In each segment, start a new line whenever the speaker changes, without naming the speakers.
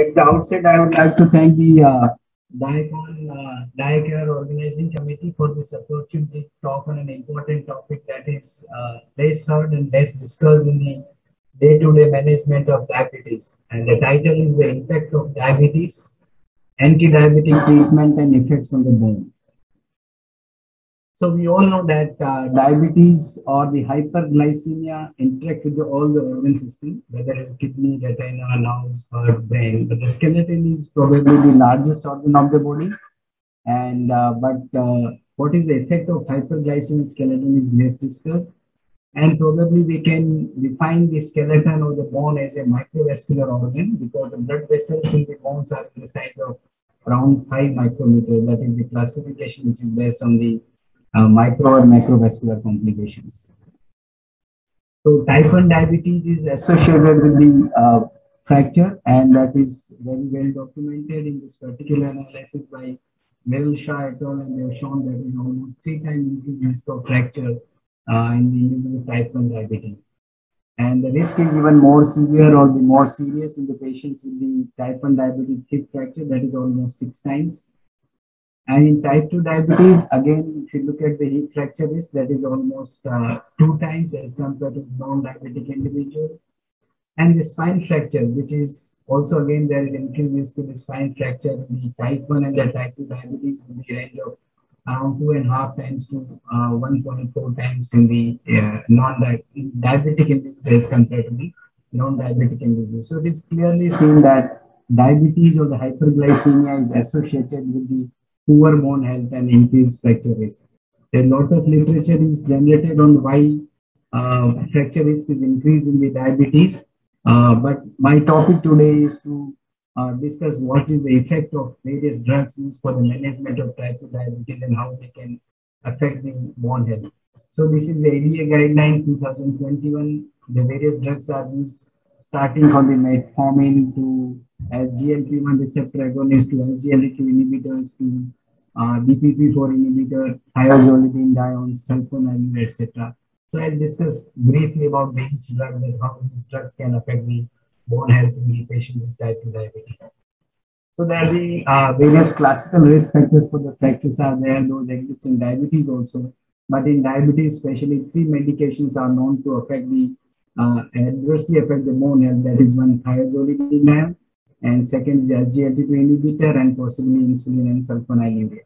at the outset, I would like to thank the uh, DICON uh, Organizing Committee for this opportunity to talk on an important topic that is uh, less heard and less discussed in the day-to-day management of diabetes. And the title is The Impact of Diabetes, Anti-Diabetic Treatment and Effects on the Bone. So we all know that uh, diabetes or the hyperglycemia interact with the, all the organ system, whether it's kidney, retina, lungs, heart, brain. But the skeleton is probably the largest organ of the body. And uh, but uh, what is the effect of hyperglycemic skeleton is less discussed. And probably we can define the skeleton or the bone as a microvascular organ because the blood vessels in the bones are in the size of around 5 micrometers. That is the classification which is based on the uh, micro and macrovascular complications. So type 1 diabetes is associated with the uh, fracture and that is very well documented in this particular analysis by Shah et al. and they have shown that is almost three times increased risk of fracture uh, in the use of type 1 diabetes. And the risk is even more severe or the more serious in the patients with the type 1 diabetes hip fracture, that is almost six times. And in type 2 diabetes, again, if you look at the hip fracture risk, that is almost uh, two times as compared to non-diabetic individual. And the spine fracture, which is also again, there is increased risk of the spine fracture in the type 1 and the type 2 diabetes in the range of around two and a half times to uh, 1.4 times in the uh, non-diabetic individuals as compared to the non-diabetic individuals. So it is clearly seen that diabetes or the hyperglycemia is associated with the poor bone health and increased fracture risk. A lot of literature is generated on why uh, fracture risk is increased in the diabetes. Uh, but my topic today is to uh, discuss what is the effect of various drugs used for the management of type 2 diabetes and how they can affect the bone health. So this is the ADA guideline 2021. The various drugs are used starting from the metformin to SGLT1 receptor agonist to SGLT2 inhibitors to uh, DPP4 inhibitor, thiazolidinedione, sulfonylurea, etc. So I'll discuss briefly about each drug and how these drugs can affect the bone health in the patient with type 2 diabetes. So there are the uh, various classical risk factors for the fractures are there, those exist in diabetes also. But in diabetes, especially three medications are known to affect the uh, adversely affect the bone health. That is one thiazolidinedione, and second is SGLT2 inhibitor, and possibly insulin and sulfonylurea.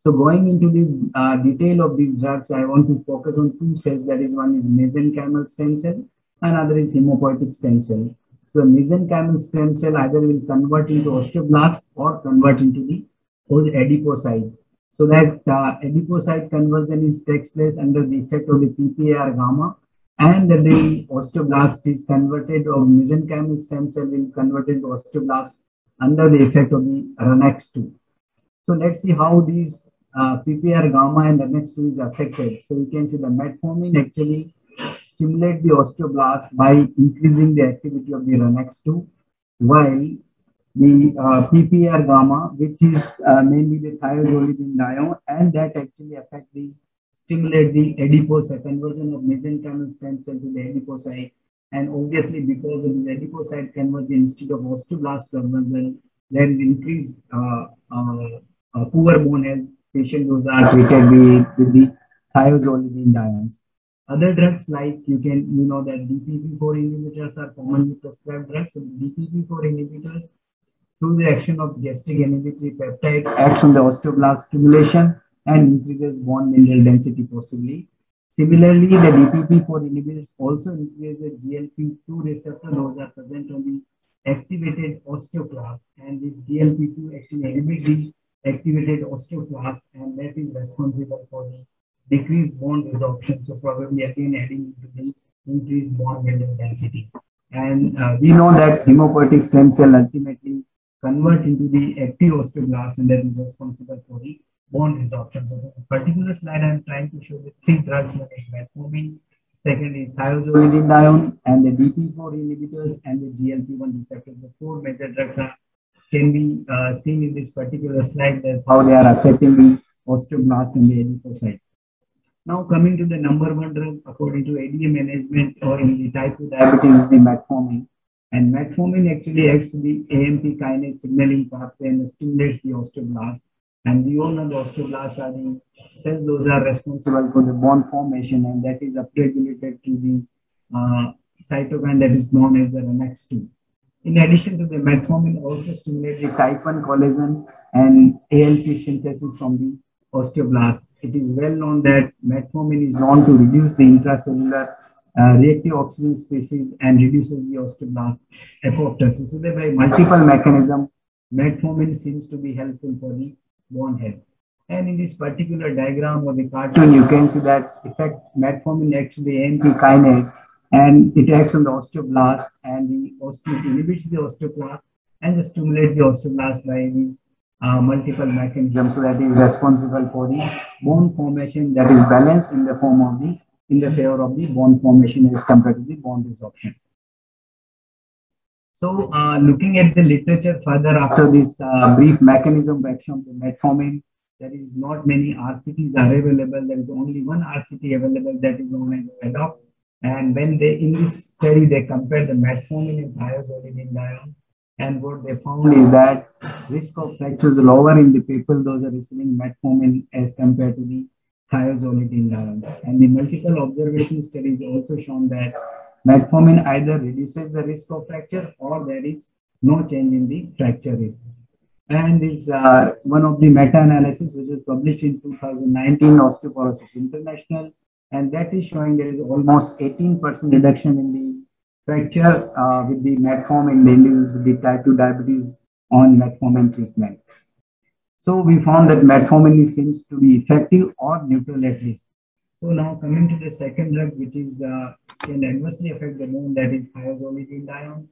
So going into the uh, detail of these drugs, I want to focus on two cells. That is one is mesenchymal stem cell, and another is hematopoietic stem cell. So mesenchymal stem cell either will convert into osteoblast or convert into the adipocyte. So that uh, adipocyte conversion is takes place under the effect of the PPAR gamma and the osteoblast is converted or mesenchymal stem cell will converted into osteoblast under the effect of the RUNX2. So let's see how these uh, PPAR gamma and RUNX2 is affected. So you can see the metformin actually stimulate the osteoblast by increasing the activity of the RUNX2, while the uh, PPAR gamma, which is uh, mainly the thiazolidinedione, and that actually affect the stimulate the adipocyte conversion of mesenchymal stem cell to the adipocyte. And obviously, because of the adipocyte conversion instead of osteoblast conversion, there is increased uh, uh, poor bone health. Patient those are treated with, with the thiazolidinediones. Other drugs like you can, you know that DPP4 inhibitors are commonly prescribed drugs. So DPP4 inhibitors through the action of gastric inhibitory peptide acts on the osteoblast stimulation and increases bone mineral density possibly. Similarly, the DPP4 inhibitors also increase the GLP2 receptor. Those are present on the activated osteoclast and this GLP2 actually inhibits the activated osteoclast and that is responsible for the decreased bone resorption. So probably again adding to the increased bone mineral density. And uh, we know that hematopoietic stem cell ultimately convert into the active osteoblast and that is responsible for the bone resorption. So the particular slide I'm trying to show the three drugs one is metformin, second is thiazolidinedione, and the DPP4 inhibitors and the GLP-1 receptors. The four major drugs are can be uh, seen in this particular slide. That's how they are affecting the osteoblast and the adipocyte. Now coming to the number one drug according to ADA management or in the type 2 diabetes is the metformin. And metformin actually acts to the AMP kinase signaling pathway and stimulates the osteoblast. And the the osteoblasts are the cells those are responsible for the bone formation, and that is upregulated to the uh, cytokine that is known as the RUNX2. In addition to the metformin, also stimulates the type 1 collagen and ALP synthesis from the osteoblast. It is well known that metformin is known to reduce the intracellular uh, reactive oxygen species and reduces the osteoblast apoptosis. So thereby multiple mechanism, metformin seems to be helpful for the bone health. And in this particular diagram or the cartoon, you can see that effect metformin acts on the AMP kinase and it acts on the osteoblast and the osteo inhibits the osteoblast and stimulates the osteoblast by these uh, multiple mechanisms so that is responsible for the bone formation that is balanced in the form of the in the favor of the bone formation as compared to the bone resorption. So uh, looking at the literature further after this uh, brief mechanism of action of the metformin, there is not many RCTs are available. There is only one RCT available that is known as ADOPT. And when they, in this study, they compared the metformin and thiazolidinedione. And what they found is that risk of fractures lower in the people those are receiving metformin as compared to the thiazolidinedione. And the multiple observation studies also shown that metformin either reduces the risk of fracture or there is no change in the fracture risk. And this is uh, one of the meta-analysis which was published in 2019 Osteoporosis International and that is showing there is almost 18% reduction in the fracture uh, with the metformin in the individuals with the type 2 diabetes on metformin treatment. So we found that metformin seems to be effective or neutral at least. So now coming to the second drug, which is uh, can adversely affect the bone, that is thiazolidinedione.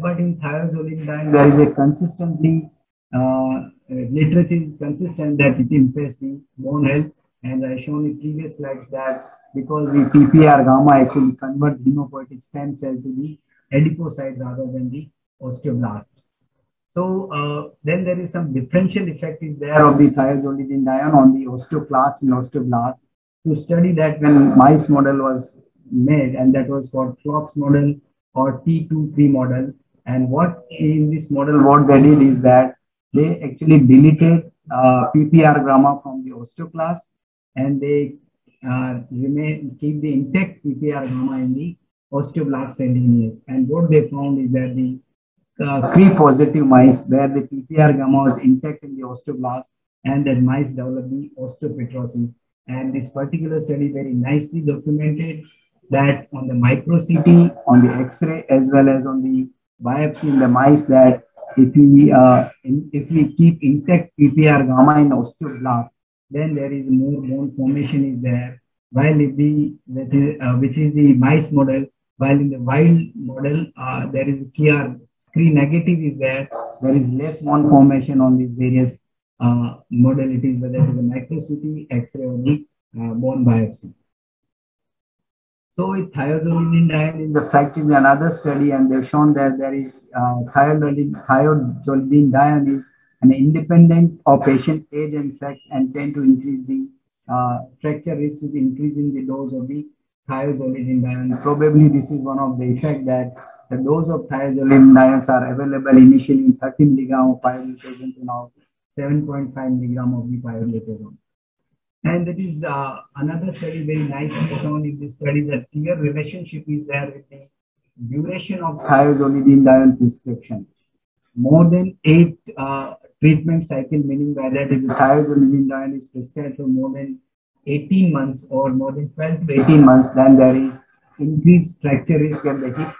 But in thiazolidinedione, there is a consistently uh, literature is consistent that it impairs the bone health and I shown in previous slides that because the PPAR gamma actually convert hematopoietic stem cell to the adipocyte rather than the osteoblast. So uh, then there is some differential effect is there of the thiazolidinedione on the osteoclast and osteoblast to study that when mice model was made and that was called Flock's model or T23 model. And what in this model, what they did is that they actually deleted uh, PPAR gamma from the osteoclast and they uh, remain keep the intact PPAR gamma in the osteoblast cell lineage. And what they found is that the uh, positive mice where the PPAR gamma was intact in the osteoblast and that mice developed the osteopetrosis. And this particular study very nicely documented that on the micro CT, on the X-ray, as well as on the biopsy in the mice that if we uh, in, if we keep intact PPAR gamma in osteoblast, then there is more bone formation is there. While if the uh, which is the mice model, while in the wild model uh, there is KR screen negative is there, there is less bone formation on these various modalities, whether it is a micro-CT, X-ray, or uh, bone biopsy. So with thiazolidinedione in the fracture is another study, and they've shown that there is uh, thiazolidinedione is an independent of patient age and sex and tend to increase the uh, fracture risk with increasing the dose of the thiazolidinedione. Probably this is one of the effect that the dose of thiazolidinediones are available initially in 30 milligram of pioglitazone to now 7.5 milligram of the pioglitazone. And that is uh, another study very nicely shown in this study that clear relationship is there with the duration of thiazolidinedione prescription. More than eight uh, treatment cycle, meaning by that if the thiazolidinedione is prescribed for more than 18 months or more than 12 to 18 months, then there is increased fracture risk at the hip,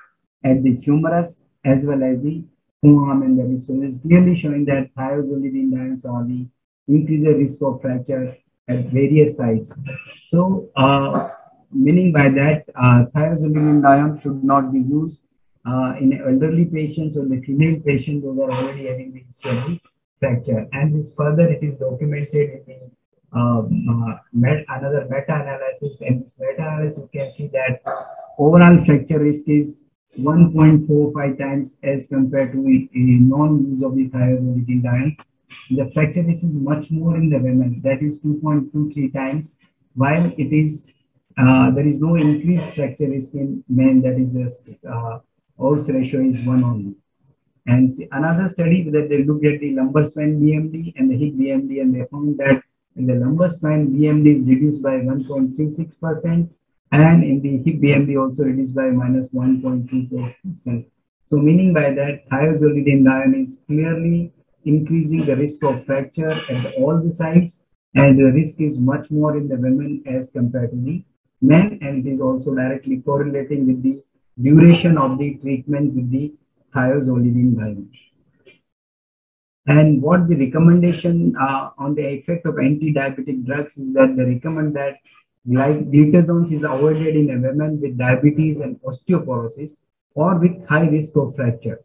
at the humerus, as well as the forearm and the. So it's clearly showing that thiazolidinediones are the increased risk of fracture at various sites. So, uh, meaning by that, uh, thiazolidinedione should not be used uh, in elderly patients or the female patients who are already having the history fracture. And this further, it is documented in the um, uh, met, another meta-analysis. And this meta-analysis, you can see that overall fracture risk is 1.45 times as compared to a, non-use of the thiazolidinediones. The fracture risk is much more in the women, that is 2.23 times, while it is uh, there is no increased fracture risk in men, that is just uh, odds ratio is 1 only. And another study that they looked at the lumbar spine BMD and the hip BMD and they found that in the lumbar spine BMD is reduced by 1.36% and in the hip BMD also reduced by minus 1.24%. So meaning by that thiazolidine is clearly increasing the risk of fracture at all the sites and the risk is much more in the women as compared to the men and it is also directly correlating with the duration of the treatment with the thiazolidine. And what the recommendation uh, on the effect of anti-diabetic drugs is that they recommend that glitazones is avoided in a women with diabetes and osteoporosis or with high risk of fracture.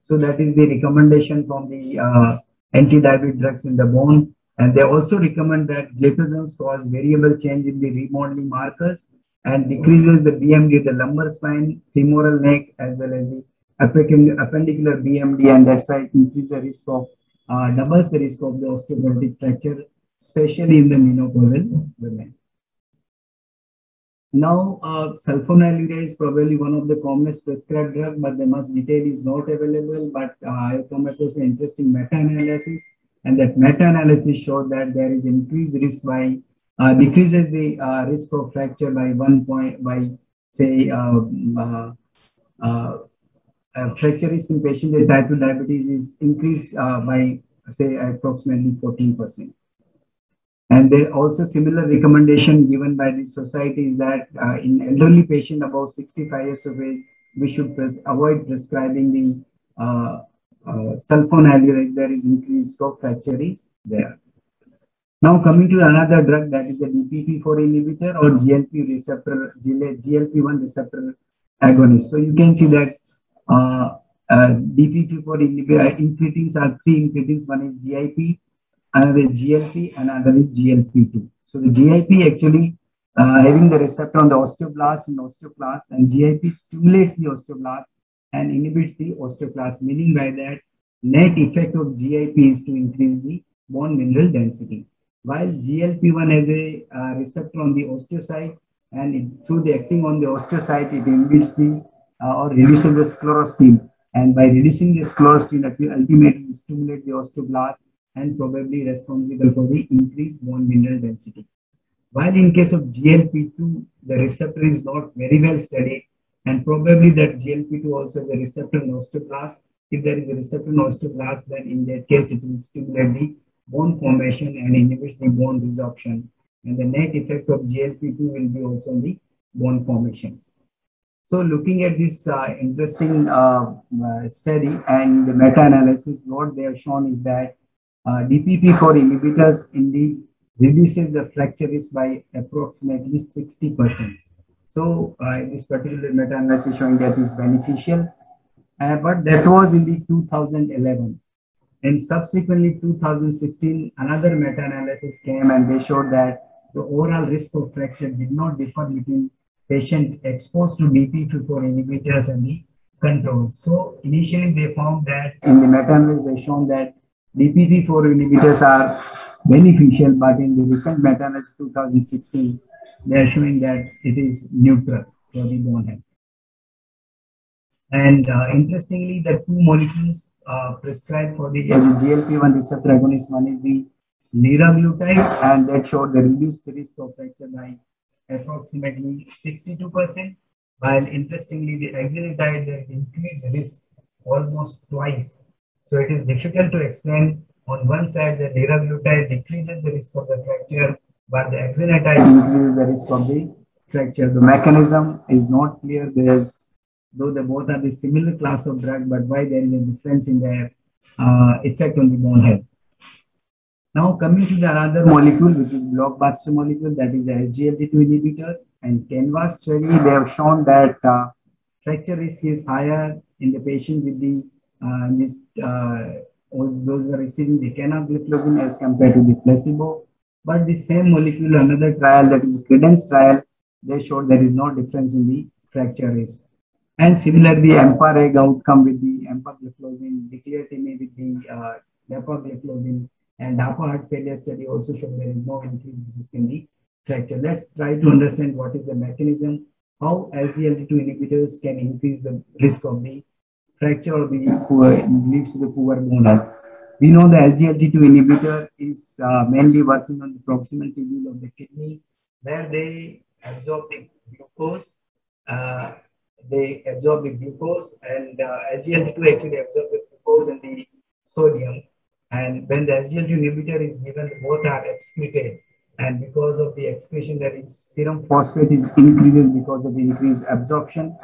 So that is the recommendation from the uh, anti-diabetic drugs in the bone and they also recommend that glitazones cause variable change in the remodeling markers and decreases the BMD, the lumbar spine, femoral neck, as well as the appendicular BMD, and that's why it increases the risk of, uh, doubles the risk of the osteoporotic fracture, especially in the menopausal women. Now, uh, sulfonylurea is probably one of the commonest prescribed drug, but the much detail is not available. But uh, I have come across an interesting meta-analysis and that meta-analysis showed that there is increased risk by uh, decreases the uh, risk of fracture by one point by say uh, uh, uh, uh fracture risk in patients with type 2 diabetes is increased by say approximately 14 percent and there also similar recommendation given by the society is that in elderly patient about 65 years of age we should pres avoid prescribing the uh, sulfonylurea, there is increased of fracture is there. Now coming to another drug that is the DPP4 inhibitor or GLP receptor, GLP1 receptor agonist. So you can see that uh, uh, DPP4 inhibitor incretins are three incretins. One is GIP, another is GLP, and another is GLP2. So the GIP actually uh, having the receptor on the osteoblast and osteoclast, and GIP stimulates the osteoblast and inhibits the osteoclast, meaning by that net effect of GIP is to increase the bone mineral density. While GLP-1 has a uh, receptor on the osteocyte and it, through the acting on the osteocyte, it inhibits the uh, or reduces the sclerostin. And by reducing the sclerostin, ultimately stimulate the osteoblast and probably responsible for the increased bone mineral density. While in case of GLP-2, the receptor is not very well studied, and probably that GLP-2 also has a receptor in osteoblast. If there is a receptor in osteoblast, then in that case, it will stimulate the bone formation and inhibits the bone resorption. And the net effect of GLP-2 will be also in the bone formation. So looking at this uh, interesting uh, uh, study and the meta-analysis, what they have shown is that uh, DPP-4 inhibitors indeed reduces the fracture risk by approximately 60%. So uh, this particular meta-analysis showing that is beneficial, uh, but that was in the 2011. And subsequently 2016, another meta-analysis came and they showed that the overall risk of fracture did not differ between patient exposed to DPP4 inhibitors and the control. So initially they found that in the meta-analysis they shown that DPP4 inhibitors are beneficial, but in the recent meta-analysis 2016, they are showing that it is neutral for the bone health. And uh, interestingly, the two molecules uh, prescribed for the GLP-1 receptor agonist, one is the liraglutide, and that showed the reduced risk of fracture by approximately 62%, while interestingly, the exenatide, there is increased risk almost twice. So it is difficult to explain. On one side, the liraglutide decreases the risk of the fracture but the exenatide increases the risk of the fracture. The mechanism is not clear. There's, though they both are the similar class of drug, but why there is a difference in their uh, effect on the bone health. Now coming to the another molecule, which is blockbuster molecule, that is the SGLT2 inhibitor. And CANVAS study, they have shown that uh, fracture risk is higher in the patient with the uh, this, uh, those who are receiving the canagliflozin as compared to the placebo. But the same molecule, another trial that is Credence trial, they showed there is no difference in the fracture risk. And similarly, EMPA-REG outcome with the empagliflozin, declarative with the uh, dapagliflozin, and DAPA heart failure study also showed there is no increased risk in the fracture. Let's try to understand what is the mechanism how SGLT2 inhibitors can increase the risk of the fracture or the poor, leads to the poor bone health. We know the SGLT2 inhibitor is uh, mainly working on the proximal tubule of the kidney, where they absorb the glucose. Uh, they absorb the glucose, and uh, SGLT2 actually absorbs the glucose and the sodium. And when the SGLT2 inhibitor is given, both are excreted. And because of the excretion, that is serum phosphate is increases because of the increased absorption.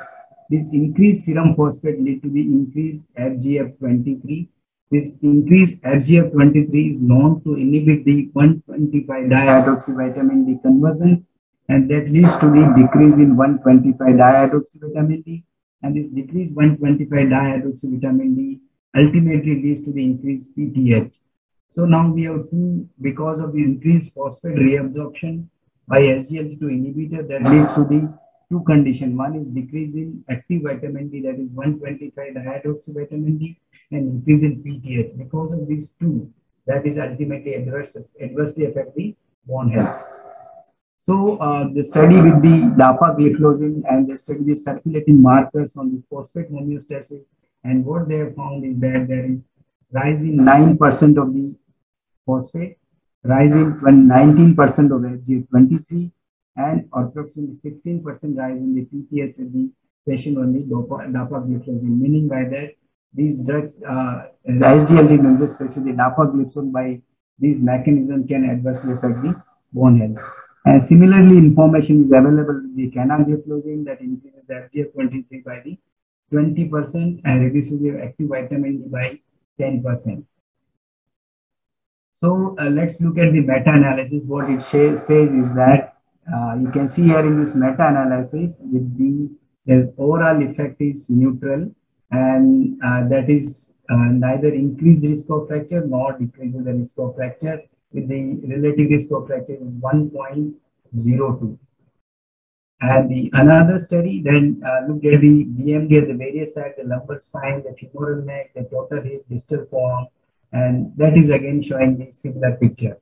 This increased serum phosphate lead to the increased FGF23 this increased FGF23 is known to inhibit the 125 dihydroxyvitamin D conversion and that leads to the decrease in 125 dihydroxyvitamin D and this decreased 125 dihydroxyvitamin D ultimately leads to the increased PTH. So now we have two, because of the increased phosphate reabsorption by SGLT2 inhibitor that leads to the two conditions. One is decrease in active vitamin D, that is 125 dihydroxyvitamin D, and increase in PTH. Because of these two, that is ultimately adverse, adversely affect the bone health. So uh, the study with the dapagliflozin and the study the circulating markers on the phosphate homeostasis, and what they have found is that there is rise in 9% of the phosphate, rise in 19% of FGF23, and approximately 16% rise in the PTH with the patient on the dapagliflozin, meaning by that these drugs, uh, the SGLT members, especially dapagliflozin by these mechanisms can adversely affect the bone health. And similarly, information is available with the canagliflozin that increases the FGF23 by the 20% and reduces the active vitamin D by 10%. So uh, let's look at the meta-analysis. What it says is that uh, you can see here in this meta-analysis with the, overall effect is neutral and uh, that is uh, neither increased risk of fracture nor decreases the risk of fracture with the relative risk of fracture is 1.02. And the another study then uh, looked at the BMD at the various sites, the lumbar spine, the femoral neck, the total hip, distal forearm, and that is again showing the similar picture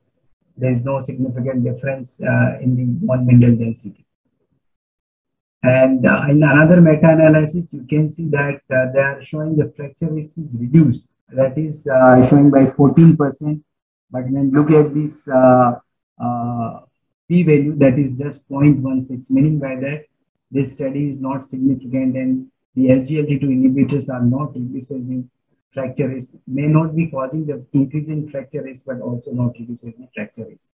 there is no significant difference uh, in the bone mineral density. And uh, in another meta-analysis, you can see that uh, they are showing the fracture risk is reduced. That is uh, showing by 14%. But when look at this uh, uh, p-value, that is just 0.16, meaning by that this study is not significant and the SGLT2 inhibitors are not reducing fracture risk may not be causing the increase in fracture risk, but also not reducing the fracture risk.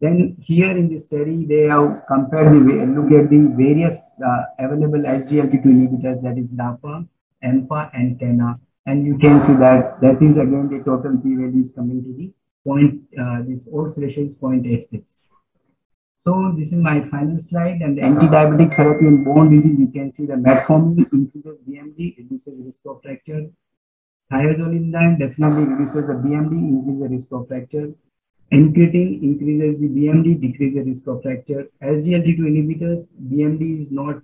Then here in this study, they have compared the, look at the various uh, available SGLT2 inhibitors, that is DAPA, EMPA, and CANA. And you can see that that is again the total P value is coming to the point, uh, this odds ratio is 0.86. So this is my final slide and the anti-diabetic therapy in bone disease, you can see the metformin increases BMD, reduces risk of fracture, Thiazolidine definitely reduces the BMD, increases the risk of fracture. Incretin increases the BMD, decreases the risk of fracture. SGLT2 inhibitors, BMD is not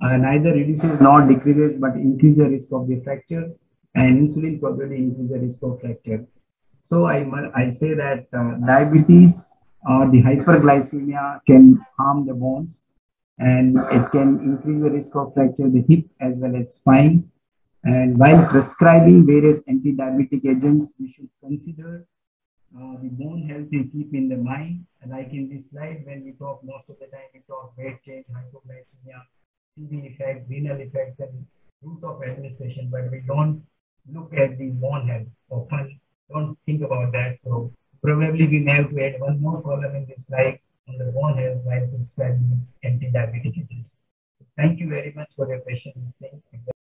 uh, neither reduces nor decreases, but increases the risk of the fracture. And insulin probably increases the risk of fracture. So I, I say that uh, diabetes or the hyperglycemia can harm the bones and it can increase the risk of fracture the hip as well as spine and while prescribing various anti-diabetic agents, we should consider uh, the bone health and keep in the mind. Like in this slide, when we talk most of the time, we talk weight change, hypoglycemia, CV effect, renal effects, and route of administration, but we don't look at the bone health often. Don't think about that. So probably we may have to add one more column in this slide on the bone health while prescribing anti-diabetic agents. thank you very much for your patient listening.